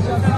下。